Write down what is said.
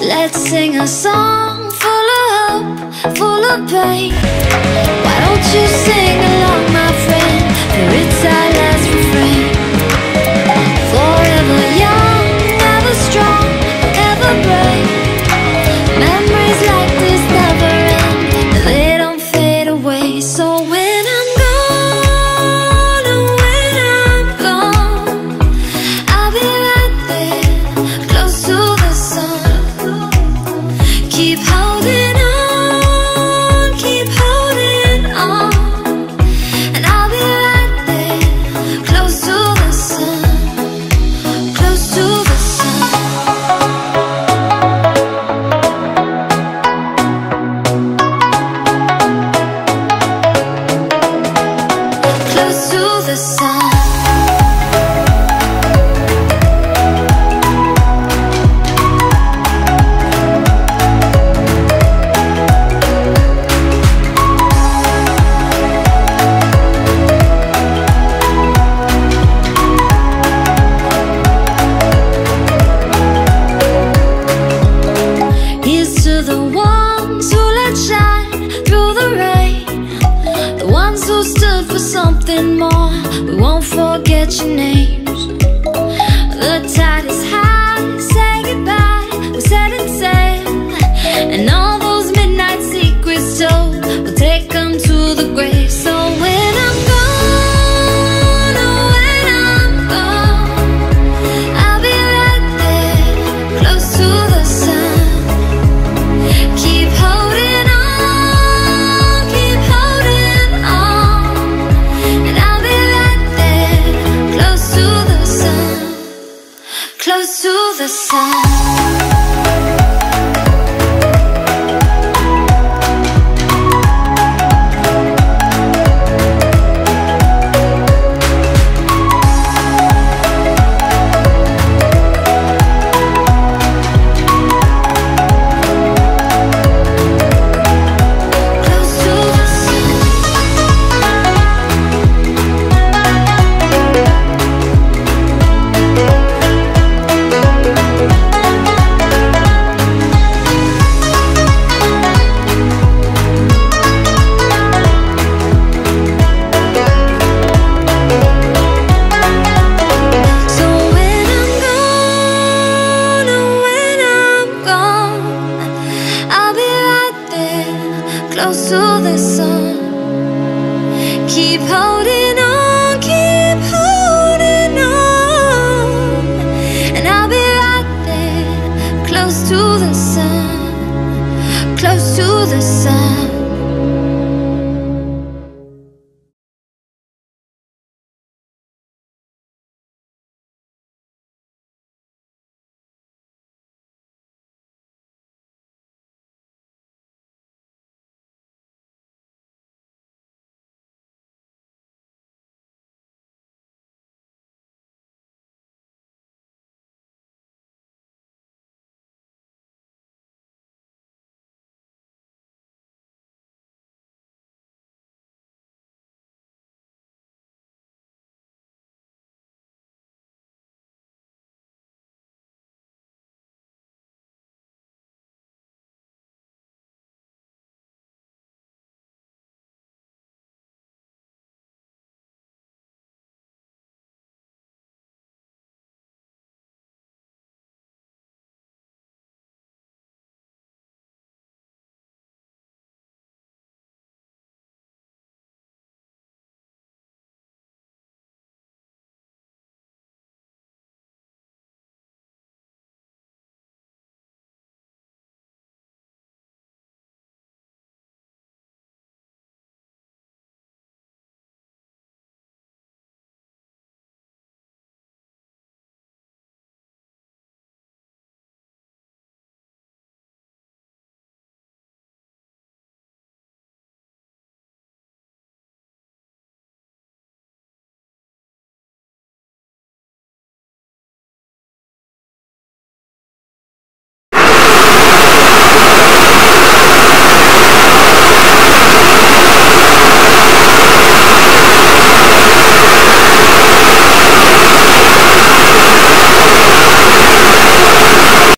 Let's sing a song full of hope, full of pain. Why don't you sing along, my friend, for it's our life close to the sun. to the sun.